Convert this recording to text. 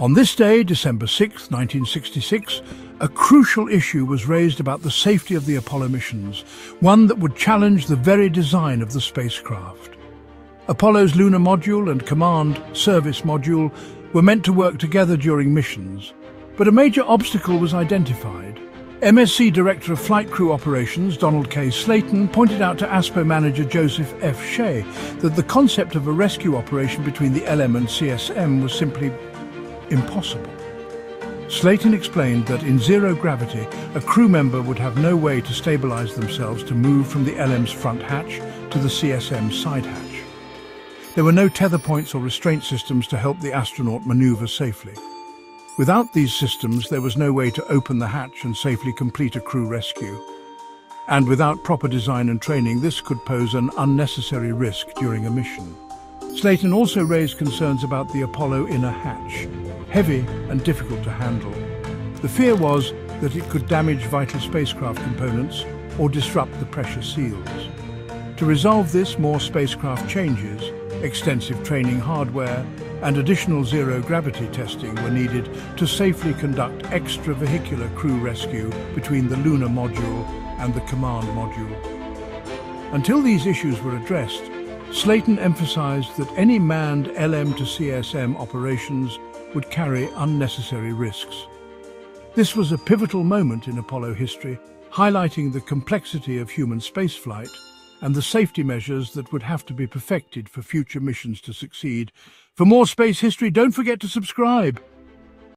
On this day, December 6, 1966, a crucial issue was raised about the safety of the Apollo missions, one that would challenge the very design of the spacecraft. Apollo's lunar module and command service module were meant to work together during missions, but a major obstacle was identified. MSC Director of Flight Crew Operations, Donald K. Slayton, pointed out to ASPO manager Joseph F. Shea that the concept of a rescue operation between the LM and CSM was simply impossible. Slayton explained that in zero gravity, a crew member would have no way to stabilize themselves to move from the LM's front hatch to the CSM side hatch. There were no tether points or restraint systems to help the astronaut maneuver safely. Without these systems, there was no way to open the hatch and safely complete a crew rescue. And without proper design and training, this could pose an unnecessary risk during a mission. Slayton also raised concerns about the Apollo inner hatch, heavy and difficult to handle. The fear was that it could damage vital spacecraft components or disrupt the pressure seals. To resolve this, more spacecraft changes, extensive training hardware and additional zero-gravity testing were needed to safely conduct extravehicular crew rescue between the lunar module and the command module. Until these issues were addressed, Slayton emphasized that any manned LM to CSM operations would carry unnecessary risks. This was a pivotal moment in Apollo history, highlighting the complexity of human spaceflight and the safety measures that would have to be perfected for future missions to succeed. For more space history, don't forget to subscribe.